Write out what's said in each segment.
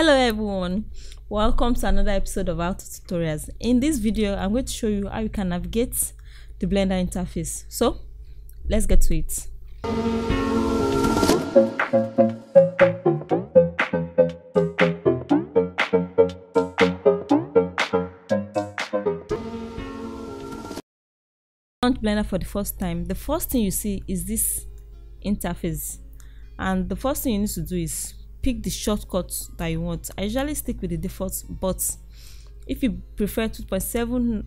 hello everyone. Welcome to another episode of How To Tutorials. In this video i'm going to show you how you can navigate the blender interface. So let's get to it. Launch blender for the first time. The first thing you see is this interface. And the first thing you need to do is pick the shortcut that you want. I usually stick with the default but if you prefer 2.7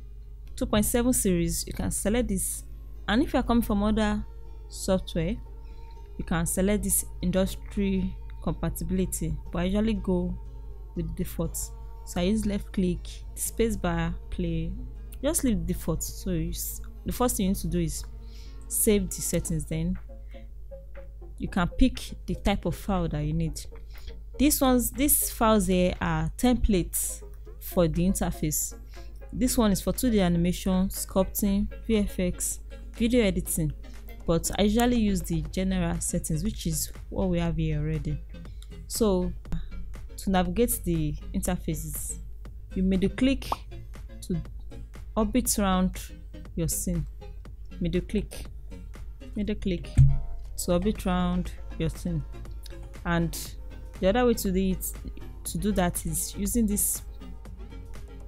2.7 series you can select this. And if you are coming from other software you can select this industry compatibility but i usually go with the default. So i use left click space bar play just leave default. So the first thing you need to do is save the settings then you can pick the type of file that you need. These ones these files here are templates for the interface. This one is for 2d animation sculpting vfx video editing but i usually use the general settings which is what we have here already. So to navigate the interfaces you middle click to orbit around your scene. Middle click middle click to orbit around your scene and the other way to do it to do that is using this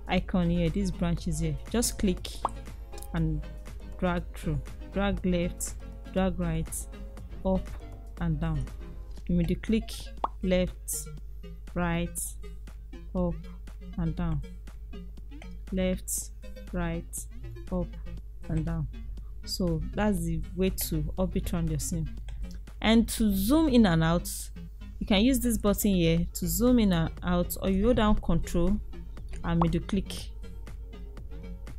icon here these branches here. Just click and drag through. Drag left drag right up and down. You may click left right up and down. Left right up and down. So that's the way to orbit around your scene and to zoom in and out you can use this button here to zoom in and out or you hold down control and middle click.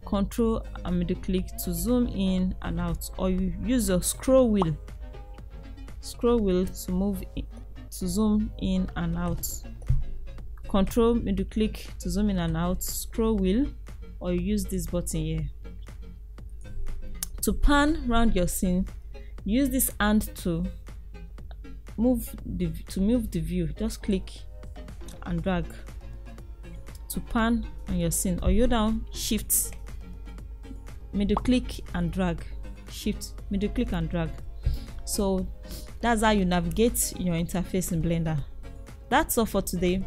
Control and middle click to zoom in and out or you use your scroll wheel scroll wheel to move in, to zoom in and out. Control middle click to zoom in and out scroll wheel or you use this button here. To pan around your scene use this hand to move the to move the view just click and drag to pan on your scene. Or you down shift middle click and drag shift middle click and drag. So that's how you navigate your interface in blender. That's all for today.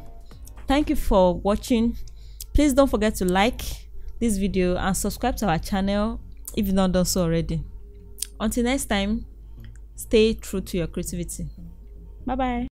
Thank you for watching. Please don't forget to like this video and subscribe to our channel if you've not done so already. Until next time stay true to your creativity Bye bye.